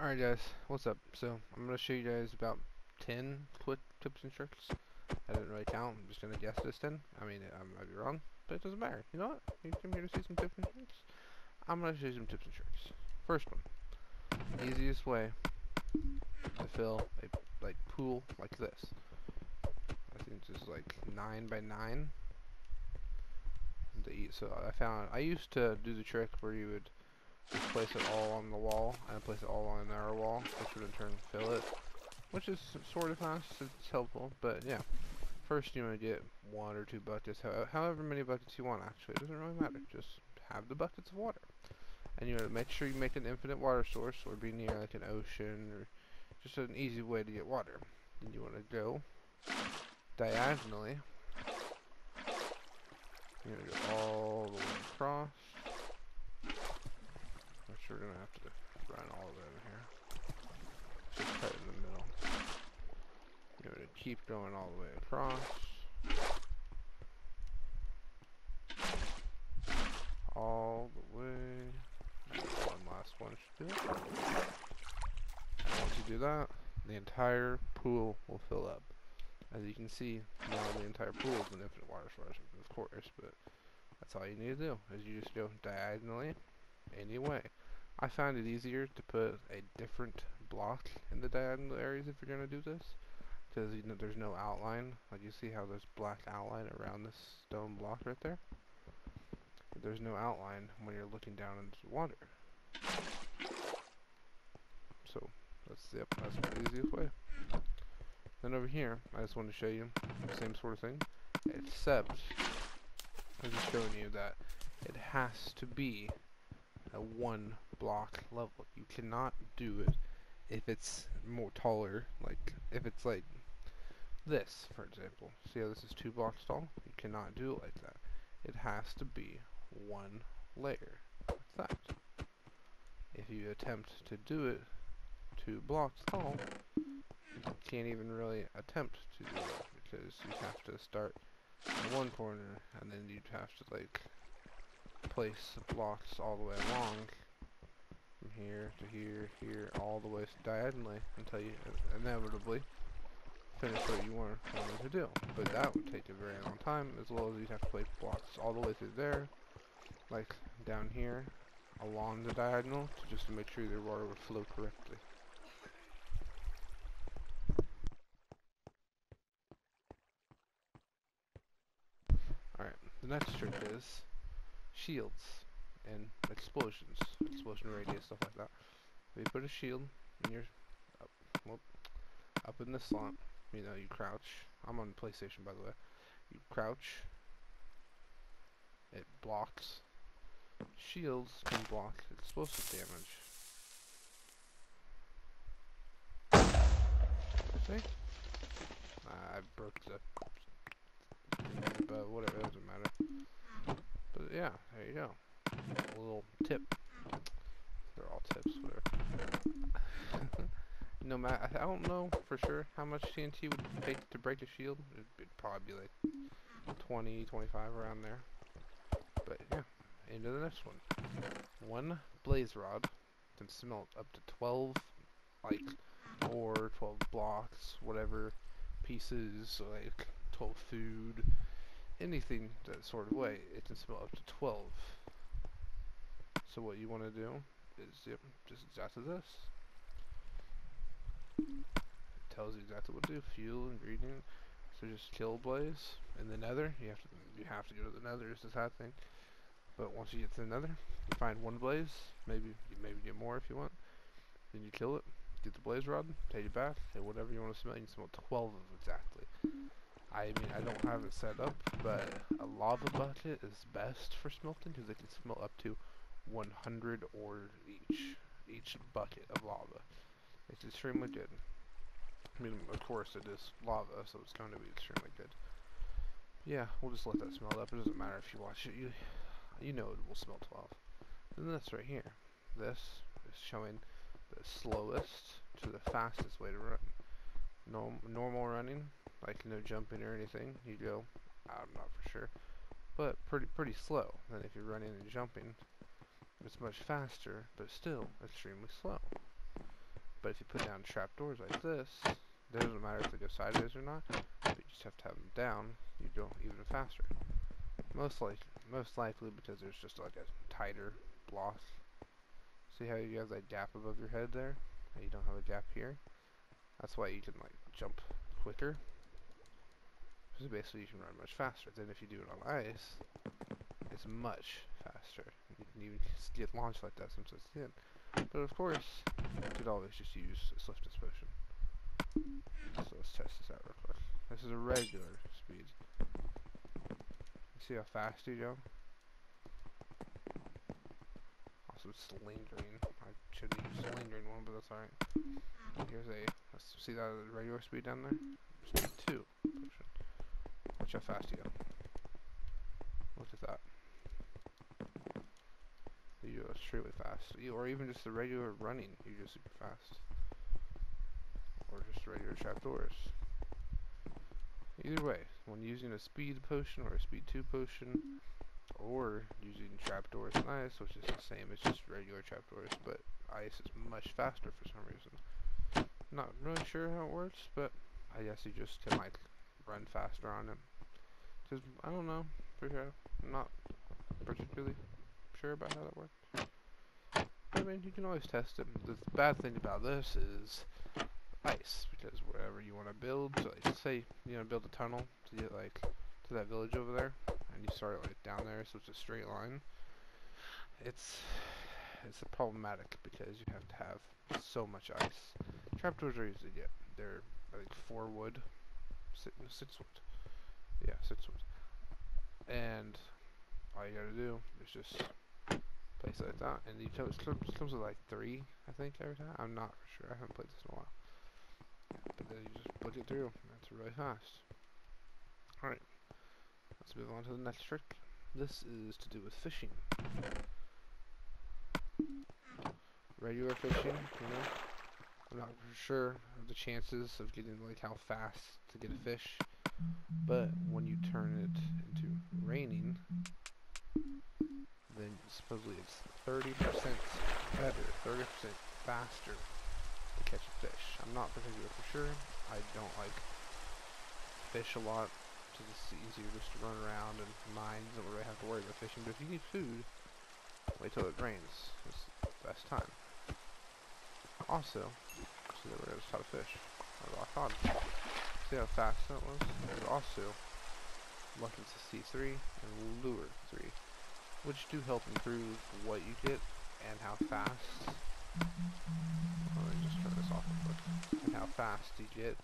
Alright guys, what's up? So, I'm going to show you guys about 10 quick tips and tricks. I didn't really count, I'm just going to guess this 10. I mean, I might be wrong, but it doesn't matter. You know what? You came here to see some tips and tricks. I'm going to show you some tips and tricks. First one. Easiest way to fill a like pool like this. I think it's just like 9 by 9. So I found, I used to do the trick where you would place it all on the wall and place it all on our wall, which would in turn fill it, which is sort of fast, it's helpful, but yeah. First you want to get one or two buckets, however many buckets you want actually, it doesn't really matter, just have the buckets of water. And you want to make sure you make an infinite water source or be near like an ocean or just an easy way to get water. Then you want to go diagonally. You're going to go all the way across we're gonna have to run all of it in here. Just cut in the middle. You're gonna keep going all the way across. All the way. One last one should do it. Once you do that, the entire pool will fill up. As you can see, now the entire pool is an infinite water source, of course, but that's all you need to do, is you just go diagonally any way. I find it easier to put a different block in the diagonal areas if you're going to do this. Because you know, there's no outline. Like you see how there's black outline around this stone block right there? There's no outline when you're looking down into the water. So, that's, yep, that's the easiest way. Then over here, I just want to show you the same sort of thing. Except, I'm just showing you that it has to be a one block level. You cannot do it if it's more taller, like if it's like this, for example. See how this is two blocks tall? You cannot do it like that. It has to be one layer. That's that. If you attempt to do it two blocks tall, you can't even really attempt to do it because you have to start in one corner and then you'd have to like place blocks all the way along from here to here, here, all the way diagonally until you inevitably finish what you want, wanted to do. But that would take a very long time, as well as you'd have to place blocks all the way through there, like down here, along the diagonal, to just to make sure the water would flow correctly. Alright, the next trick is shields and explosions, explosion radius, stuff like that. So you put a shield in your up, whoop, up in the slot. You know, you crouch. I'm on PlayStation, by the way. You crouch. It blocks. Shields can block explosive damage. See? I broke the. But whatever, it doesn't matter. But yeah, there you go a little tip. They're all tips, whatever. no matter, I don't know for sure how much TNT would take to break a shield. It'd, it'd probably be like 20, 25 around there. But yeah, into the next one. One blaze rod can smelt up to 12, like, or 12 blocks, whatever pieces, like 12 food, anything that sort of way. It can smelt up to 12 so what you want to do is yep, just exactly this. It tells you exactly what to do. Fuel, ingredient. So just kill blaze in the nether. You have to you have to go to the nether. It's a sad thing. But once you get to the nether, you find one blaze. Maybe you maybe get more if you want. Then you kill it. Get the blaze rod. Take it back. And whatever you want to smell. You can smell 12 of exactly. I mean, I don't have it set up, but a lava bucket is best for smelting because it can smell up to 100 ores each, each bucket of lava. It's extremely good. I mean, of course it is lava, so it's going to be extremely good. Yeah, we'll just let that smell up. It doesn't matter if you watch it. You, you know it will smell 12. And this right here. This is showing the slowest to the fastest way to run. Norm normal running, like no jumping or anything, you go, I'm not for sure, but pretty pretty slow. Then if you're running and jumping, it's much faster, but still extremely slow. But if you put down trapdoors like this, it doesn't matter if they go sideways or not, but you just have to have them down, you go even faster. Most like most likely because there's just like a tighter block. See how you have that gap above your head there? How you don't have a gap here? That's why you can like jump quicker. So basically you can run much faster. Then if you do it on ice, it's much. You can even get launched like that since it's thin. But of course, you could always just use a swiftness potion. So let's test this out real quick. This is a regular speed. See how fast you go? Also, it's lingering. I should have used lingering one, but that's alright. Here's a, let's see that regular speed down there? Speed 2 potion. Watch how fast you go. Look at that. You go extremely fast. Or even just the regular running, you go super fast. Or just regular trapdoors. Either way, when using a speed potion or a speed 2 potion, or using trapdoors and ice, which is the same, it's just regular trapdoors, but ice is much faster for some reason. Not really sure how it works, but I guess you just can like run faster on it. Cause I don't know, for sure. I'm not particularly sure about how that works. I mean, you can always test it. The bad thing about this is ice because wherever you want to build, so like say you want to build a tunnel to get like to that village over there, and you start like down there, so it's a straight line. It's it's problematic because you have to have so much ice. Trapdoors are easy to get. They're I think four wood, six wood. Yeah, six wood. And all you gotta do is just place like that, and you it comes with like three, I think, every time. I'm not sure. I haven't played this in a while. But then you just put it through. That's really fast. Alright. Let's move on to the next trick. This is to do with fishing. Regular fishing, you know. I'm not sure of the chances of getting like how fast to get a fish. But when you turn it into raining, then supposedly it's 30% better, 30% faster to catch a fish. I'm not particular for sure. I don't like fish a lot. Because it's easier just to run around and mine. Don't really have to worry about fishing. But if you need food, wait till it rains. It's the best time. Also, see that we're just caught a fish. I rock on. See how fast that was? There's also to C3 and Lure 3, which do help improve what you get and how fast let me just turn this off real quick. And how fast you get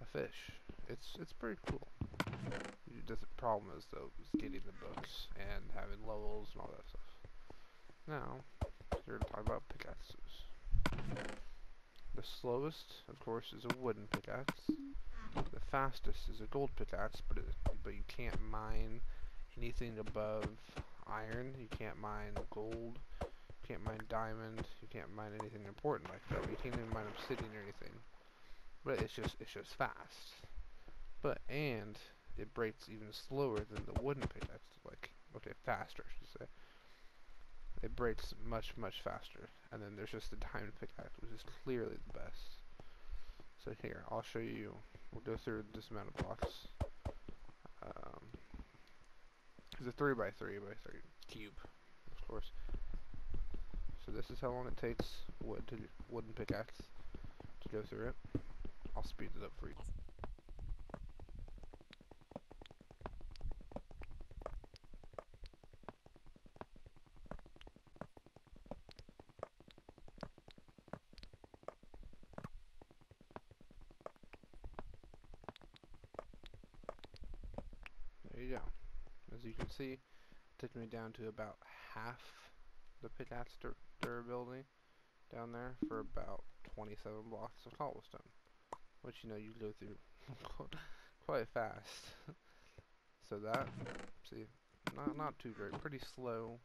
a fish. It's it's pretty cool. The problem is though is getting the books and having levels and all that stuff. Now, we're gonna talk about pickaxes. The slowest, of course, is a wooden pickaxe. The fastest is a gold pickaxe, but it, but you can't mine anything above iron. You can't mine gold you can't mine diamond, you can't mine anything important like that. You can't even mine obsidian or anything. But it's just it's just fast. But and it breaks even slower than the wooden pickaxe. Like okay, faster I should say. It breaks much much faster. And then there's just the diamond pickaxe, which is clearly the best. So here, I'll show you. We'll go through this amount of blocks. It's a three by three by three cube, of course. So this is how long it takes wood to wooden pickaxe to go through it. I'll speed it up for you go. As you can see, took me down to about half the pickaxe durability down there for about 27 blocks of cobblestone. Which, you know, you go through quite fast. so that, see, not, not too great. Pretty slow.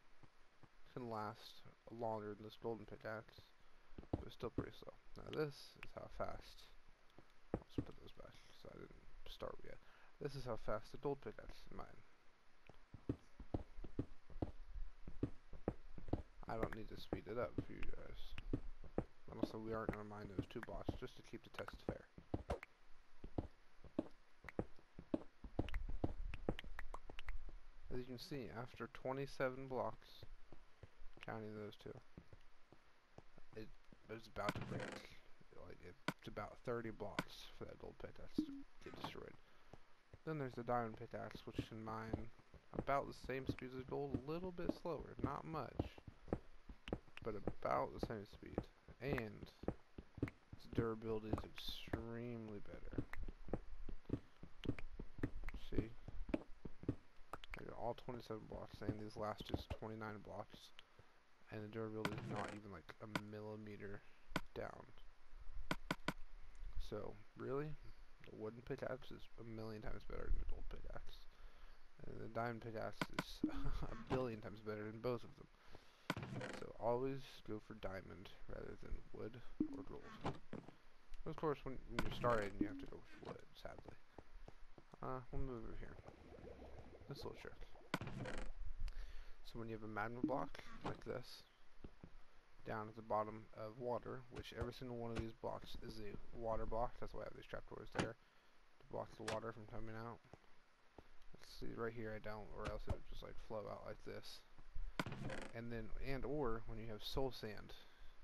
Can last longer than this golden pickaxe. But still pretty slow. Now this is how fast, let's put those back so I didn't start yet. This is how fast the gold pickaxe is mine. I don't need to speed it up for you guys. Also, we aren't going to mine those two blocks just to keep the test fair. As you can see, after 27 blocks, counting those two, it was about to break. Like, it's about 30 blocks for that gold pickaxe to get destroyed. Then there's the diamond pickaxe, which can mine about the same speed as gold, a little bit slower, not much, but about the same speed. And its durability is extremely better. See? I got all 27 blocks, and these last just 29 blocks, and the durability is not even like a millimeter down. So, really, the wooden pickaxe is a million times better than the gold pickaxe. And the diamond pickaxe is a billion times better than both of them. So always go for diamond rather than wood or gold. Of course, when, when you're starting, you have to go with wood, sadly. Uh, we'll move over here. This little trick. So when you have a magma block, like this, down at the bottom of water, which every single one of these blocks is a water block, that's why I have these trapdoors there, to block the water from coming out. Let's see, right here I don't, or else it would just like flow out like this and then and or when you have soul sand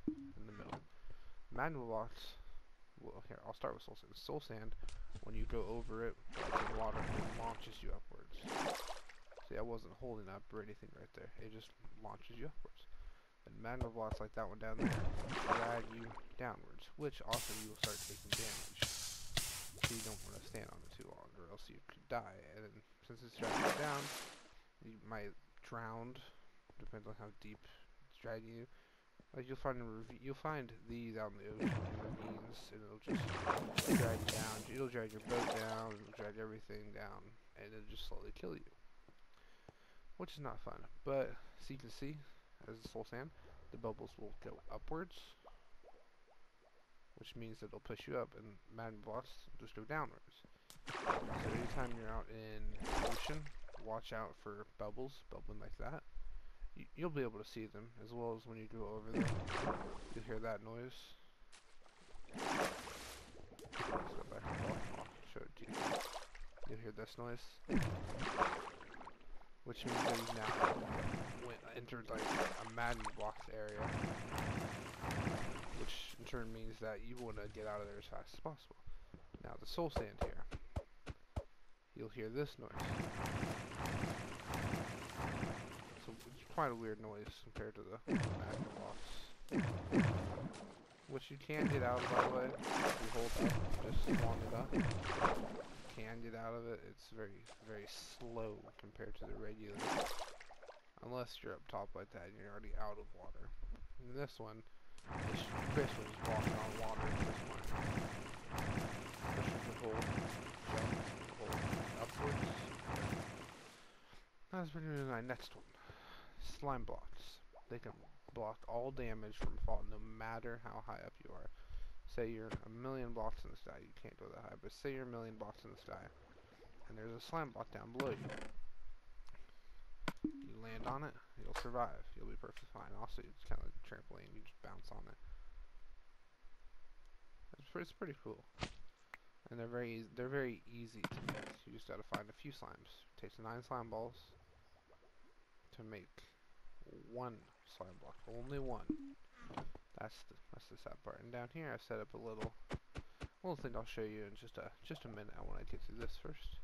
in the middle. Magma blocks. Well, here I'll start with soul sand. Soul sand, when you go over it, the water launches you upwards. See, I wasn't holding up or anything right there. It just launches you upwards. And magma blocks like that one down there drag you downwards, which also you will start taking damage. So you don't want to stand on it too long, or else you could die. And since it's dragging you down, you might drown depends on how deep it's dragging you. Like you'll find you'll find these out in the ocean ravines, and it'll just drag you down. It'll drag your boat down. It'll drag everything down, and it'll just slowly kill you, which is not fun. But as you can see, as the soul sand, the bubbles will go upwards, which means that it'll push you up, and magma blocks just go downwards. So anytime you're out in the ocean, watch out for bubbles bubbling like that you'll be able to see them as well as when you go over there. You'll hear that noise. You'll hear this noise, which means that you now went, entered like a magma blocks area, which in turn means that you want to get out of there as fast as possible. Now the soul sand here, you'll hear this noise quite a weird noise compared to the magma blocks. Which you can get out of, by the way, if you hold up, just long enough. You can get out of it. It's very, very slow compared to the regular. Unless you're up top like that and you're already out of water. And this one, this fish was walking on water this one. Push the hold, jump, upwards. That's pretty my next one slime blocks. They can block all damage from fall no matter how high up you are. Say you're a million blocks in the sky, you can't go that high, but say you're a million blocks in the sky, and there's a slime block down below you. You land on it, you'll survive. You'll be perfectly fine. Also, it's kind of like a trampoline, you just bounce on it. It's pretty, it's pretty cool. And they're very, they're very easy to make. You just gotta find a few slimes. It takes nine slime balls to make one slime block, only one. That's the that's the sad part. And down here, I set up a little little thing I'll show you in just a just a minute. I want to get through this first,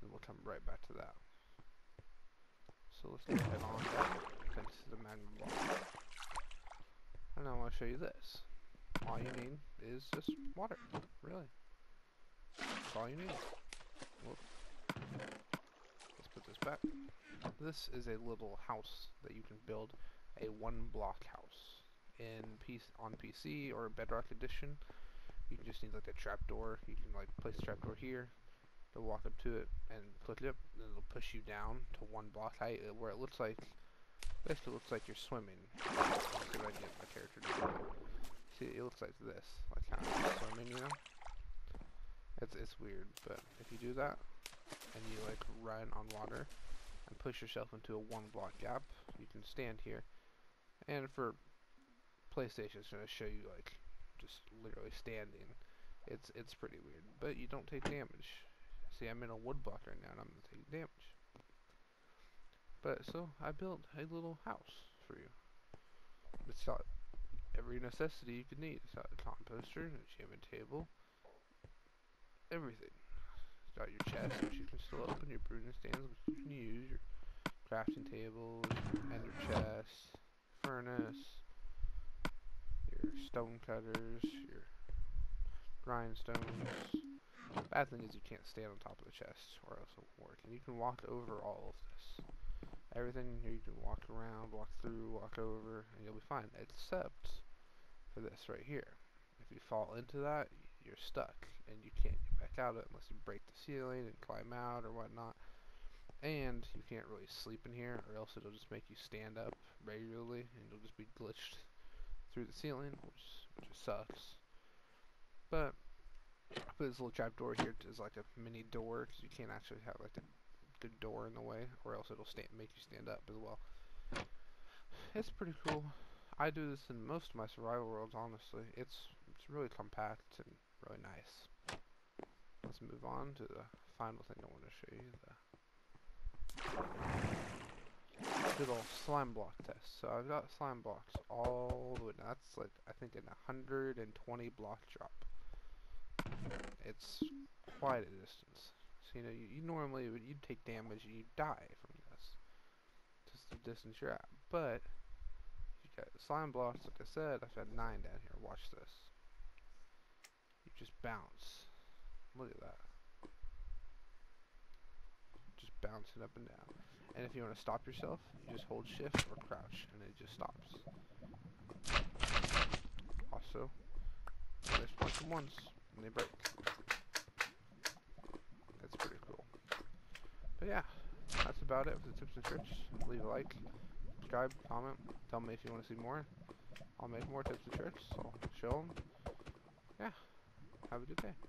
and we'll come right back to that. So let's go ahead on down to the magma block. And I want to show you this. All you need is just water, really. That's all you need. Whoop. Put this back. This is a little house that you can build, a one block house. In PC, on PC or Bedrock Edition, you just need like a trapdoor. You can like place a trapdoor here, to walk up to it and click it, and it'll push you down to one block height uh, where it looks like, basically looks like you're swimming. I my character See, it looks like this, like of swimming, you know? It's, it's weird, but if you do that, and you like run on water, and push yourself into a one block gap. You can stand here. And for PlayStation it's gonna show you like just literally standing. It's it's pretty weird, but you don't take damage. See, I'm in a wood block right now, and I'm gonna take damage. But so I built a little house for you. It's got every necessity you could need. It's got a composter, an enchantment table, everything. Got your chest, which you can still open, your brewing stands, which you can use, your crafting table, ender chest, furnace, your stone cutters, your grindstones. Bad thing is you can't stand on top of the chest or else it won't work. And you can walk over all of this. Everything here you can walk around, walk through, walk over, and you'll be fine. Except for this right here. If you fall into that, you're stuck, and you can't get back out of it unless you break the ceiling and climb out or whatnot. And you can't really sleep in here, or else it'll just make you stand up regularly, and you'll just be glitched through the ceiling, which, which sucks. But I put this little trap door here as like a mini door, because you can't actually have like a the door in the way, or else it'll stand, make you stand up as well. It's pretty cool. I do this in most of my survival worlds, honestly. It's it's really compact and really nice. Let's move on to the final thing I want to show you. The little slime block test. So I've got slime blocks all the way. That's like I think an 120 block drop. It's quite a distance. So, you know, you, you normally would you take damage you die from this. Just the distance you're at. But you got slime blocks, like I said, I've got nine down here. Watch this. Just bounce. Look at that. Just bouncing up and down. And if you want to stop yourself, you just hold shift or crouch and it just stops. Also, there's punch them once and they break. That's pretty cool. But yeah, that's about it for the tips and tricks. Leave a like, subscribe, comment, tell me if you want to see more. I'll make more tips and tricks. I'll show them. Yeah, have a good day.